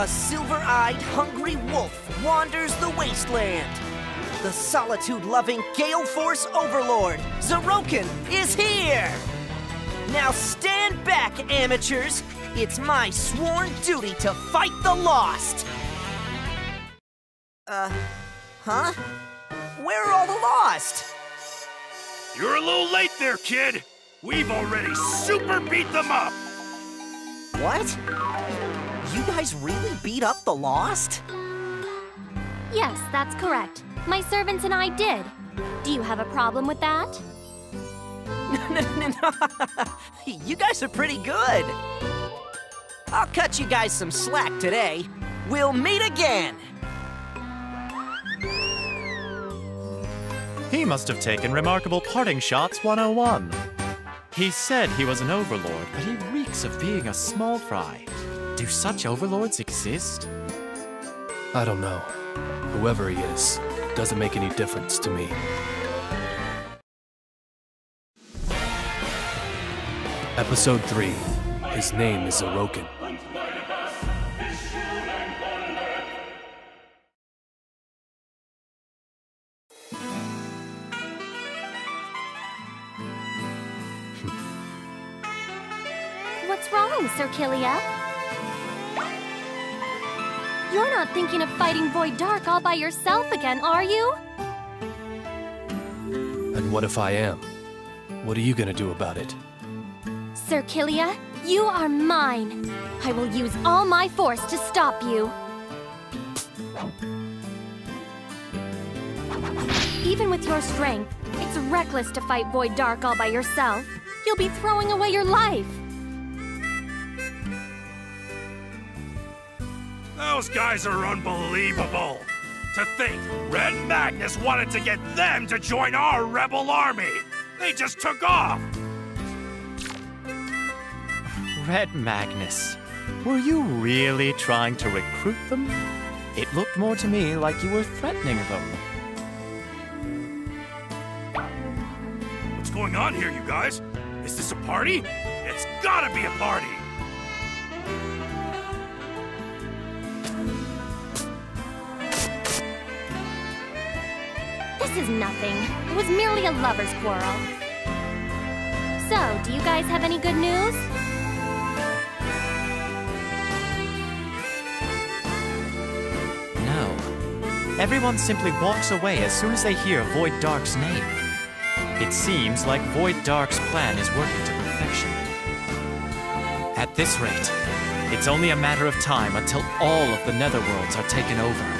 A silver-eyed, hungry wolf wanders the wasteland. The solitude-loving Gale Force Overlord, Zeroken, is here! Now stand back, amateurs! It's my sworn duty to fight the Lost! Uh, huh? Where are all the Lost? You're a little late there, kid. We've already super beat them up. What? You guys really beat up the Lost? Yes, that's correct. My servants and I did. Do you have a problem with that? No no no no. You guys are pretty good. I'll cut you guys some slack today. We'll meet again. He must have taken Remarkable Parting Shots 101. He said he was an overlord, but he reeks of being a small fry. Do such overlords exist? I don't know. Whoever he is, doesn't make any difference to me. Episode 3. His name is Zeroken. What's wrong, Sir Killia? You're not thinking of fighting Void Dark all by yourself again, are you? And what if I am? What are you gonna do about it? Sir Killia, you are mine. I will use all my force to stop you. Even with your strength, it's reckless to fight Void Dark all by yourself. You'll be throwing away your life. Those guys are unbelievable. To think, Red Magnus wanted to get them to join our rebel army. They just took off. Red Magnus, were you really trying to recruit them? It looked more to me like you were threatening them. What's going on here, you guys? Is this a party? It's gotta be a party. This is nothing. It was merely a lover's quarrel. So, do you guys have any good news? No. Everyone simply walks away as soon as they hear Void Dark's name. It seems like Void Dark's plan is working to perfection. At this rate, it's only a matter of time until all of the Netherworlds are taken over.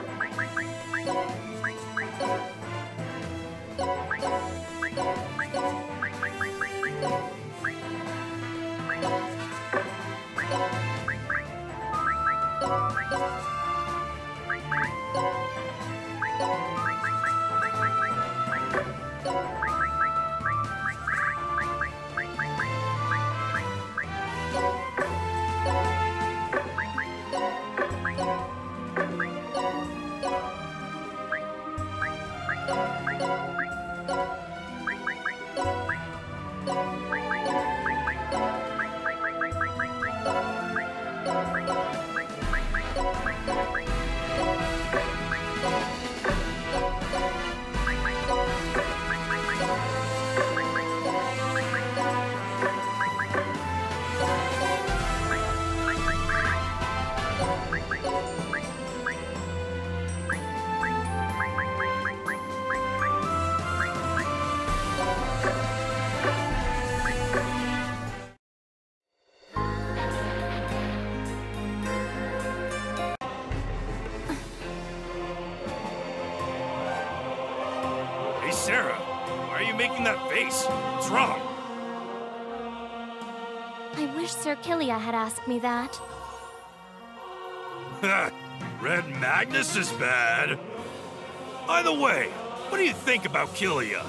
Sarah, why are you making that face? What's wrong? I wish Sir Killia had asked me that. Red Magnus is bad. By the way, what do you think about Killia?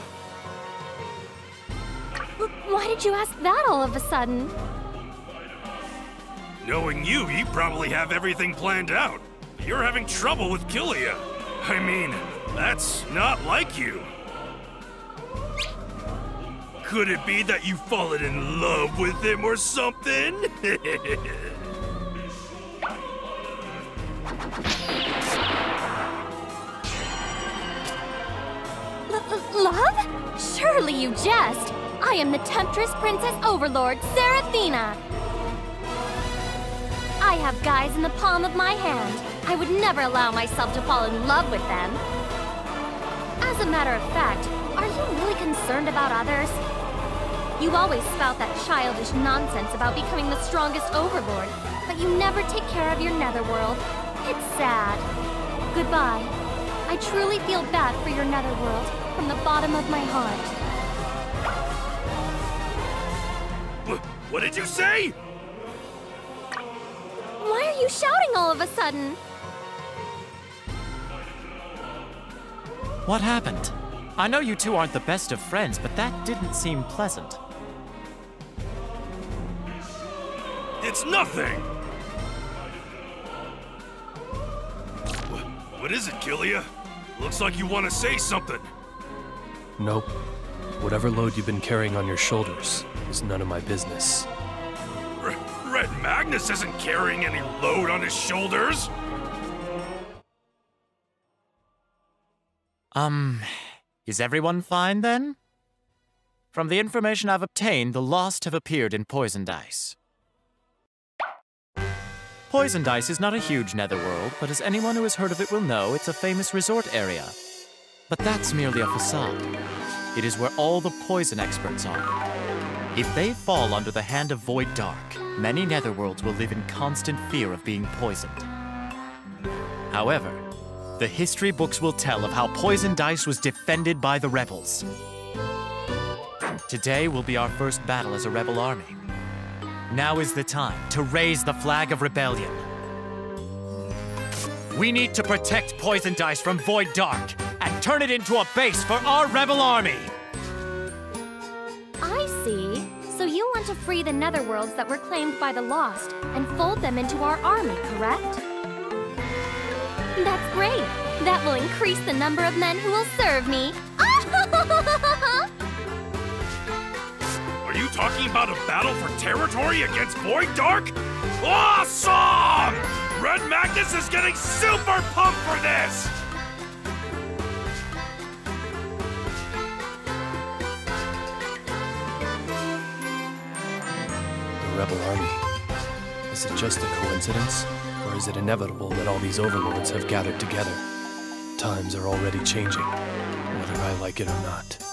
Why did you ask that all of a sudden? Knowing you, you probably have everything planned out. You're having trouble with Killia. I mean, that's not like you. Could it be that you've fallen in love with him or something? Love? Surely you jest. I am the Temptress Princess Overlord, Seraphina. I have guys in the palm of my hand. I would never allow myself to fall in love with them. As a matter of fact, are you really concerned about others? You always spout that childish nonsense about becoming the strongest overlord, but you never take care of your netherworld. It's sad. Goodbye. I truly feel bad for your netherworld from the bottom of my heart. What did you say? Why are you shouting all of a sudden? What happened? I know you two aren't the best of friends, but that didn't seem pleasant. It's nothing! Wh- What is it, Killia? Looks like you want to say something. Nope. Whatever load you've been carrying on your shoulders is none of my business. R- Red Magnus isn't carrying any load on his shoulders. Um, is everyone fine then? From the information I've obtained, the Lost have appeared in Poisoned Dice. Poisoned Dice is not a huge netherworld, but as anyone who has heard of it will know, it's a famous resort area. But that's merely a facade. It is where all the poison experts are. If they fall under the hand of Void Dark, many netherworlds will live in constant fear of being poisoned. However, the history books will tell of how Poison Dice was defended by the rebels. Today will be our first battle as a rebel army. Now is the time to raise the flag of rebellion. We need to protect Poison Dice from Void Dark and turn it into a base for our rebel army. I see. So you want to free the netherworlds that were claimed by the Lost and fold them into our army, correct? That's great. That will increase the number of men who will serve me. Talking about a battle for territory against Void Dark? Awesome! Red Magnus is getting super pumped for this! The Rebel Army. Is it just a coincidence? Or is it inevitable that all these overlords have gathered together? Times are already changing, whether I like it or not.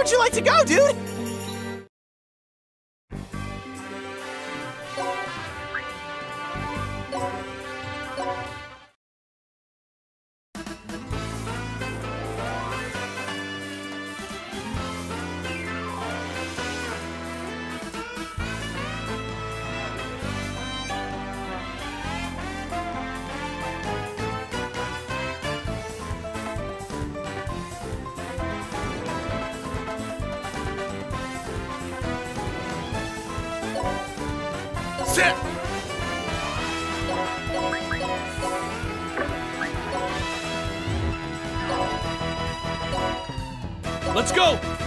Would you like to go, dude? Sit! Let's go!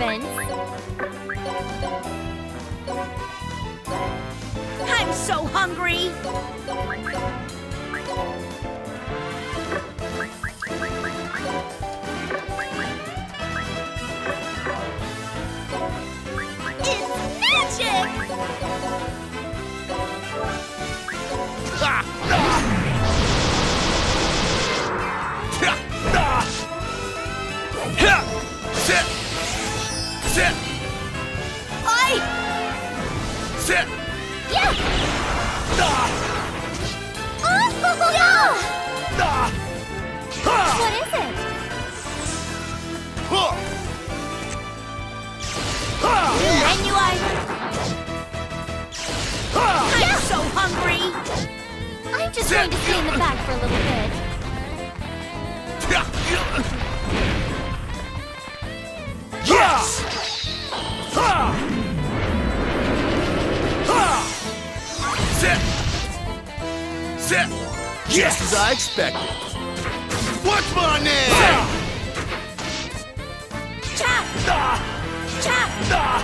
I'm so hungry. Hungry! I'm going to stay in the back for a little bit. Yes! Ah! Ah! Sit! Sit! Just as I expected. What's my name? Chop! Chop!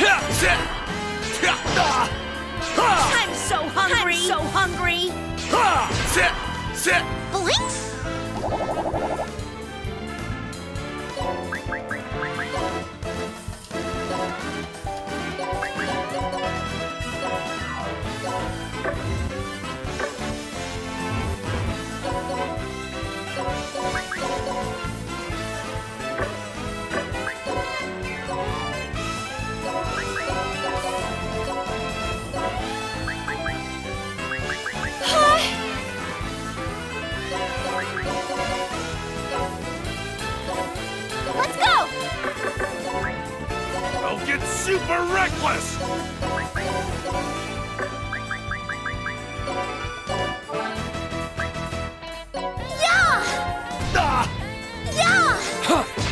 Yeah! Sit! Yeah! I'm so hungry. I'm so hungry. Ah! Sit! Sit! Blink! Get super reckless! Yeah! Ah! Yeah!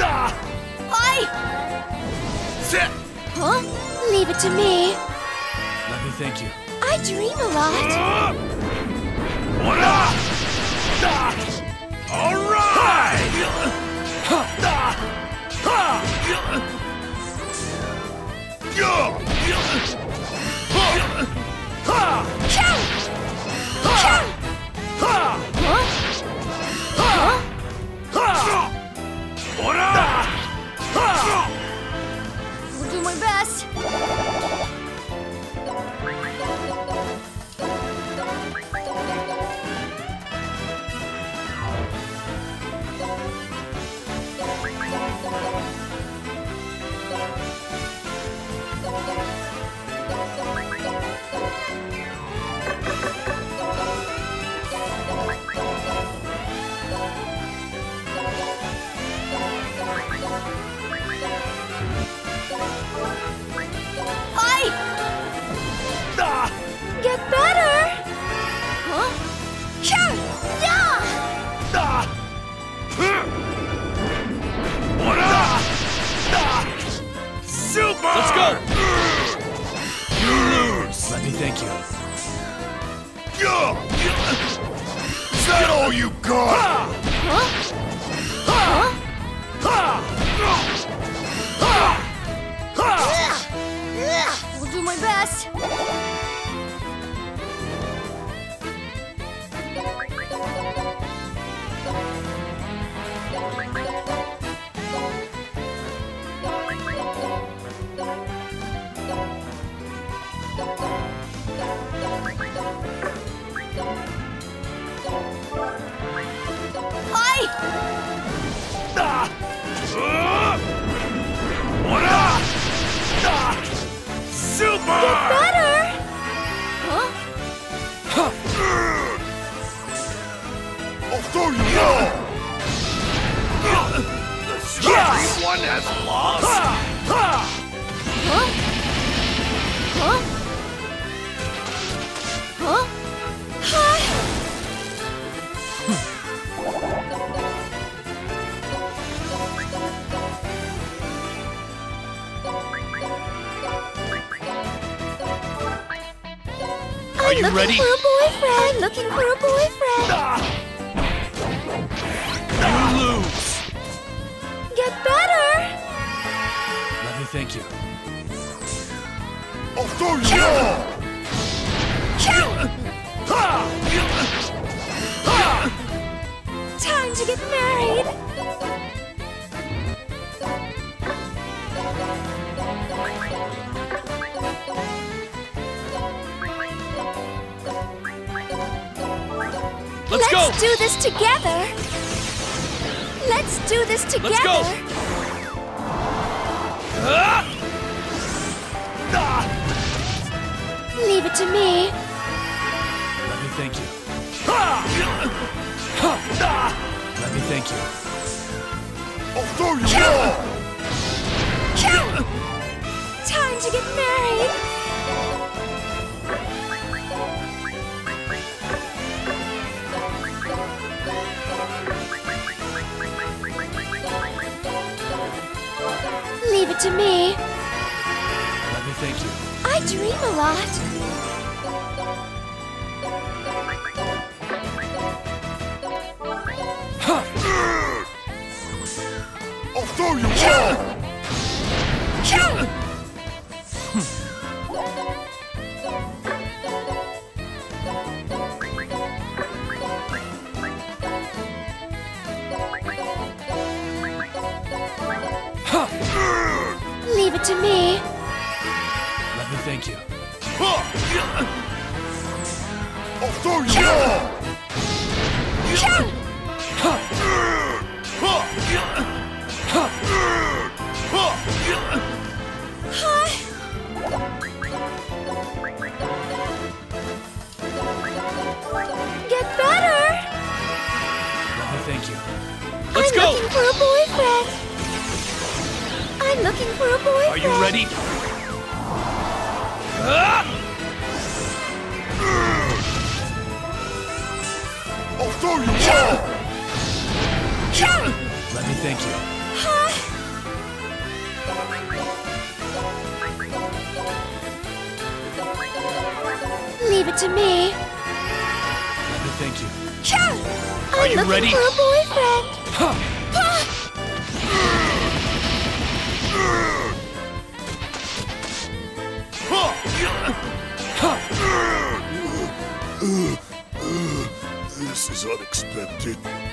Ah! I... Sit! Huh? Leave it to me. Let me thank you. I dream a lot. Ah! What up? Ah! All right! Ah! Yeah! Ah! Chow! Chow! Ah! Huh? I'll looking ready? for a boyfriend. Looking for a boyfriend. Ah! You lose. Get better. Let me thank you. I'll throw you all! Time to get married. Let's go! Let's do this together. Let's do this together. Let's go! Leave it to me. Let me thank you. Let me thank you. I'll throw you all! Time to get married. To me. Let me thank you. I dream a lot. I'll throw you all! Let's I'm go! looking for a boyfriend. I'm looking for a boyfriend. Are you ready? I'll throw you all! Let me thank you. Leave it to me. Let me thank you. Are you looking ready? for a boyfriend. This is unexpected.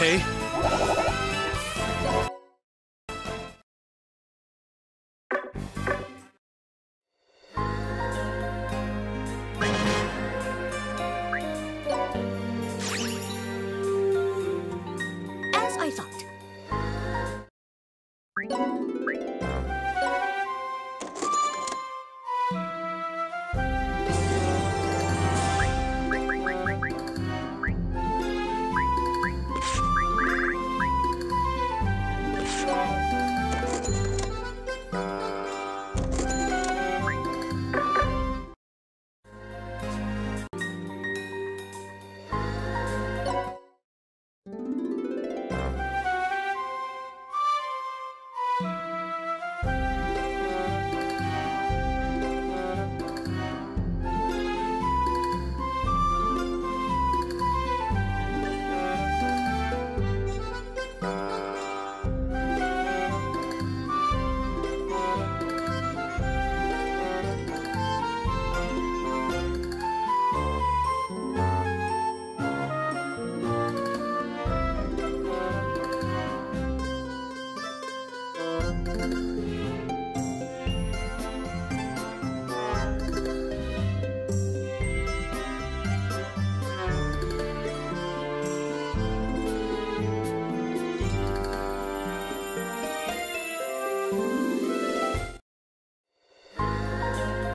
Okay?